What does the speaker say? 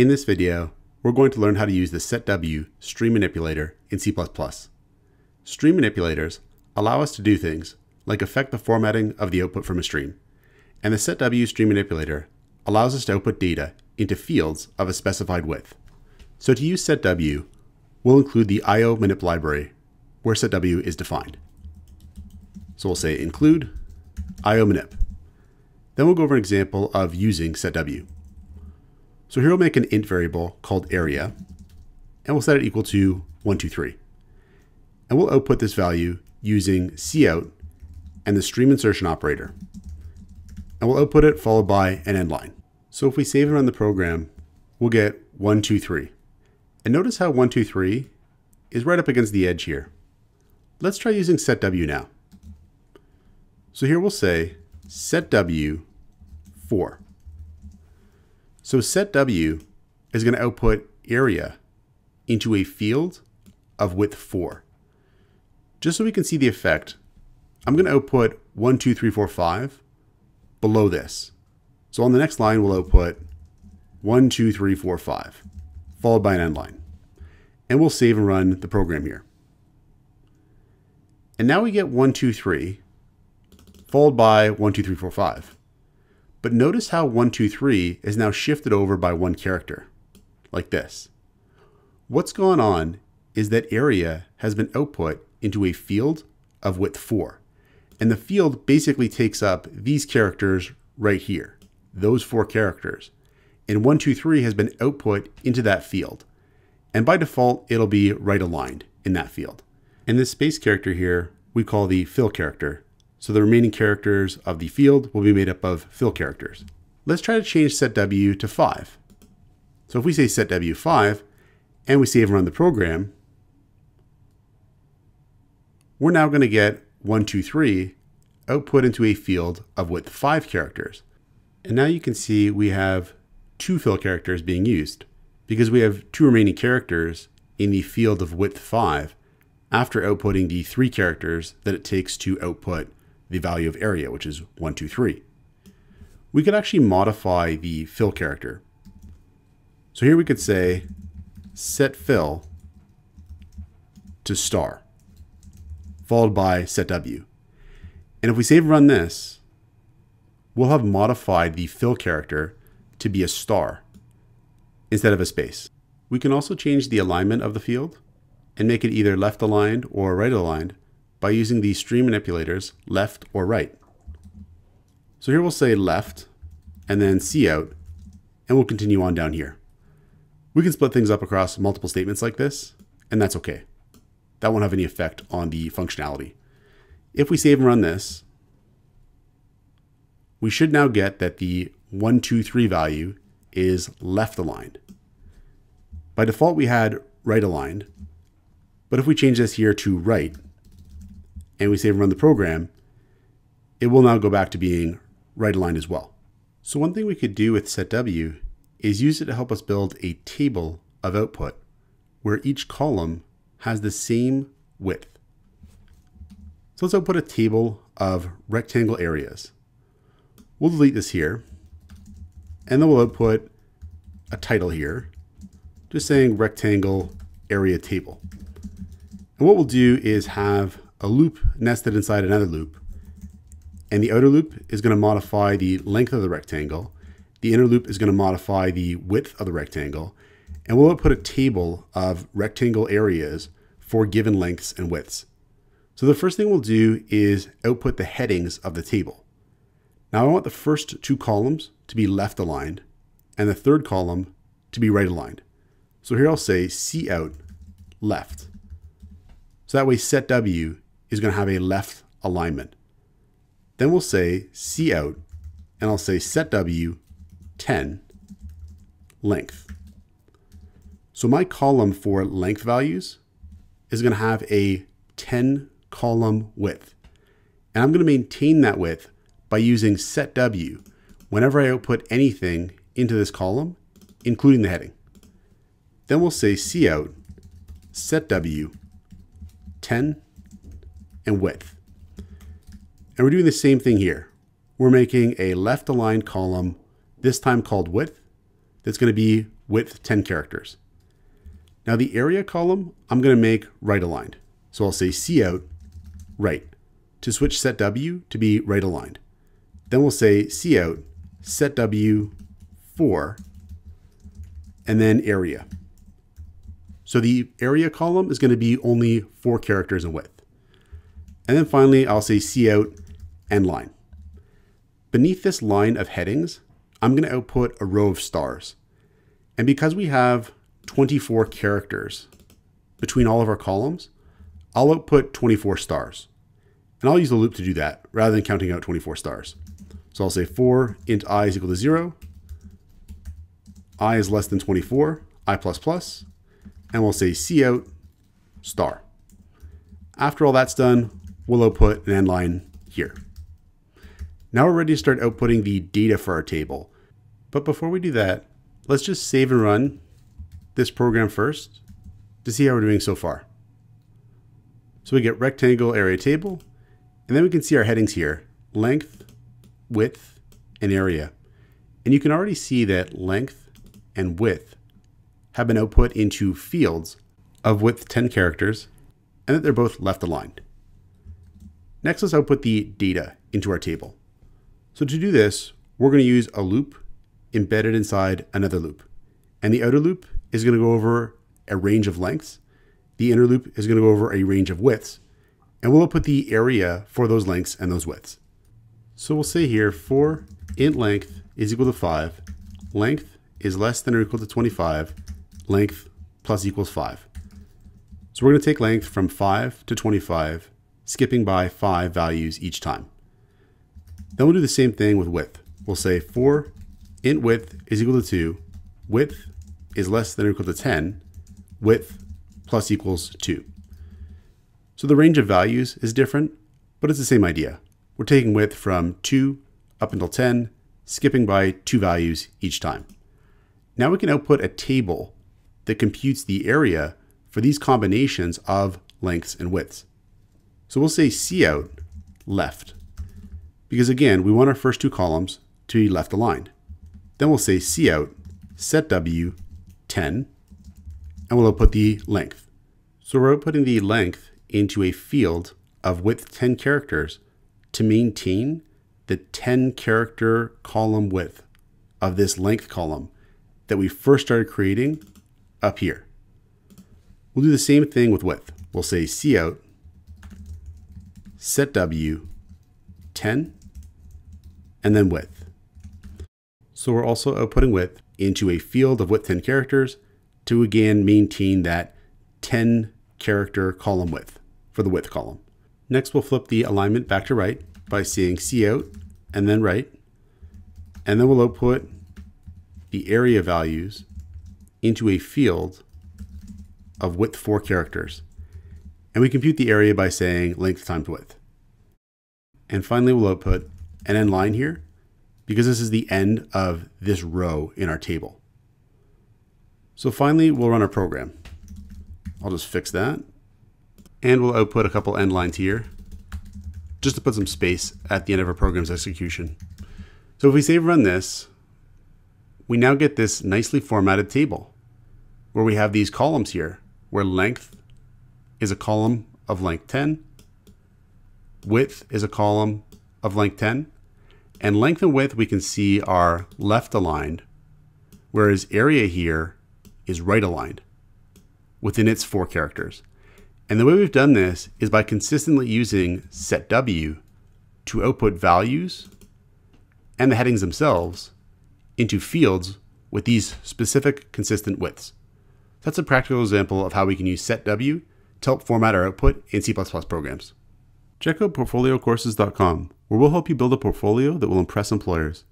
In this video, we're going to learn how to use the setW stream manipulator in C++. Stream manipulators allow us to do things like affect the formatting of the output from a stream, and the setW stream manipulator allows us to output data into fields of a specified width. So to use setW, we'll include the iomanip library where setW is defined. So we'll say include iomanip. Then we'll go over an example of using setW. So here we'll make an int variable called area, and we'll set it equal to 123. And we'll output this value using cout and the stream insertion operator. And we'll output it followed by an end line. So if we save and run the program, we'll get 123. And notice how 123 is right up against the edge here. Let's try using setW now. So here we'll say setW 4. So set W is going to output area into a field of width 4. Just so we can see the effect, I'm going to output 1, 2, 3, 4, 5 below this. So on the next line, we'll output 1, 2, 3, 4, 5, followed by an end line. And we'll save and run the program here. And now we get 1, 2, 3, followed by 1, 2, 3, 4, 5. But notice how 123 is now shifted over by one character, like this. What's gone on is that area has been output into a field of width 4. And the field basically takes up these characters right here, those four characters. And 123 has been output into that field. And by default, it'll be right aligned in that field. And this space character here, we call the fill character so the remaining characters of the field will be made up of fill characters. Let's try to change setW to 5. So if we say setW 5 and we save and run the program, we're now going to get 1, 2, 3 output into a field of width 5 characters. And now you can see we have two fill characters being used because we have two remaining characters in the field of width 5 after outputting the three characters that it takes to output the value of area, which is 1, 2, 3. We could actually modify the fill character. So here we could say set fill to star, followed by set w. And if we save and run this, we'll have modified the fill character to be a star instead of a space. We can also change the alignment of the field and make it either left aligned or right aligned by using the stream manipulators left or right. So here we'll say left and then cout and we'll continue on down here. We can split things up across multiple statements like this and that's okay. That won't have any effect on the functionality. If we save and run this, we should now get that the 1, 2, 3 value is left aligned. By default, we had right aligned, but if we change this here to right, and we save and run the program, it will now go back to being right aligned as well. So one thing we could do with setW is use it to help us build a table of output where each column has the same width. So let's output a table of rectangle areas. We'll delete this here, and then we'll output a title here, just saying rectangle area table. And what we'll do is have a loop nested inside another loop. And the outer loop is going to modify the length of the rectangle. The inner loop is going to modify the width of the rectangle. And we'll put a table of rectangle areas for given lengths and widths. So the first thing we'll do is output the headings of the table. Now I want the first two columns to be left aligned and the third column to be right aligned. So here I'll say cout left. So that way setW is going to have a left alignment. Then we'll say C out, and I'll say set W 10 length. So my column for length values is going to have a 10 column width. And I'm going to maintain that width by using set W whenever I output anything into this column, including the heading. Then we'll say cout w 10 and width. And we're doing the same thing here. We're making a left aligned column, this time called width, that's going to be width 10 characters. Now the area column, I'm going to make right aligned. So I'll say cout right to switch set W to be right aligned. Then we'll say cout set W 4 and then area. So the area column is going to be only four characters in width. And then finally, I'll say cout end line. Beneath this line of headings, I'm going to output a row of stars. And because we have 24 characters between all of our columns, I'll output 24 stars. And I'll use the loop to do that rather than counting out 24 stars. So I'll say for int i is equal to 0, i is less than 24, i plus plus, and we'll say cout star. After all that's done, we'll output an end line here. Now we're ready to start outputting the data for our table. But before we do that, let's just save and run this program first to see how we're doing so far. So we get rectangle area table, and then we can see our headings here, length, width, and area. And you can already see that length and width have been output into fields of width 10 characters and that they're both left aligned. Next, let's output the data into our table. So to do this, we're going to use a loop embedded inside another loop. And the outer loop is going to go over a range of lengths. The inner loop is going to go over a range of widths. And we'll put the area for those lengths and those widths. So we'll say here for int length is equal to 5, length is less than or equal to 25, length plus equals 5. So we're going to take length from 5 to 25, skipping by 5 values each time. Then we'll do the same thing with width. We'll say for int width is equal to 2, width is less than or equal to 10, width plus equals 2. So the range of values is different, but it's the same idea. We're taking width from 2 up until 10, skipping by two values each time. Now we can output a table that computes the area for these combinations of lengths and widths. So we'll say cout left, because again, we want our first two columns to be left aligned. Then we'll say cout set w 10, and we'll output the length. So we're outputting the length into a field of width 10 characters to maintain the 10 character column width of this length column that we first started creating up here. We'll do the same thing with width. We'll say cout set w 10 and then width. So we're also outputting width into a field of width 10 characters to again maintain that 10 character column width for the width column. Next, we'll flip the alignment back to right by saying out and then right. And then we'll output the area values into a field of width 4 characters. And we compute the area by saying length times width. And finally, we'll output an end line here because this is the end of this row in our table. So finally, we'll run our program. I'll just fix that. And we'll output a couple end lines here just to put some space at the end of our program's execution. So if we save run this, we now get this nicely formatted table where we have these columns here where length is a column of length 10, width is a column of length 10, and length and width we can see are left aligned, whereas area here is right aligned within its four characters. And the way we've done this is by consistently using set W to output values and the headings themselves into fields with these specific consistent widths. That's a practical example of how we can use setW to help format our output in C++ programs. Check out portfoliocourses.com, where we'll help you build a portfolio that will impress employers.